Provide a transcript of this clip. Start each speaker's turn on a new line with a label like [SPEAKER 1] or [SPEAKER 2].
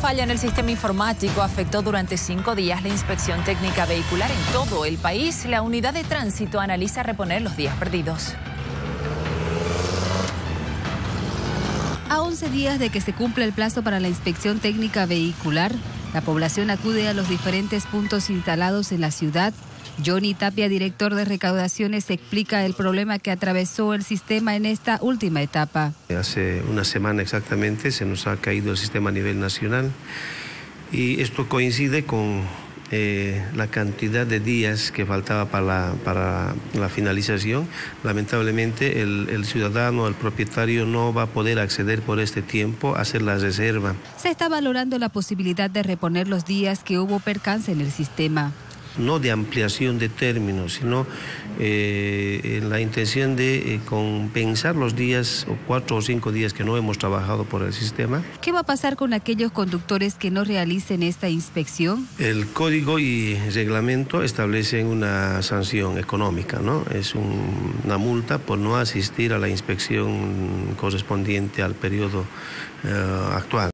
[SPEAKER 1] Falla en el sistema informático afectó durante cinco días la inspección técnica vehicular en todo el país. La unidad de tránsito analiza reponer los días perdidos.
[SPEAKER 2] A 11 días de que se cumpla el plazo para la inspección técnica vehicular, la población acude a los diferentes puntos instalados en la ciudad. Johnny Tapia, director de recaudaciones, explica el problema que atravesó el sistema en esta última etapa.
[SPEAKER 3] Hace una semana exactamente se nos ha caído el sistema a nivel nacional y esto coincide con eh, la cantidad de días que faltaba para la, para la finalización. Lamentablemente el, el, ciudadano, el propietario no va a poder acceder por este tiempo a hacer la reserva.
[SPEAKER 2] Se está valorando la posibilidad de reponer los días que hubo percance en el sistema
[SPEAKER 3] no de ampliación de términos, sino eh, en la intención de eh, compensar los días o cuatro o cinco días que no hemos trabajado por el sistema.
[SPEAKER 2] ¿Qué va a pasar con aquellos conductores que no realicen esta inspección?
[SPEAKER 3] El código y reglamento establecen una sanción económica, ¿no? Es un, una multa por no asistir a la inspección correspondiente al periodo eh, actual.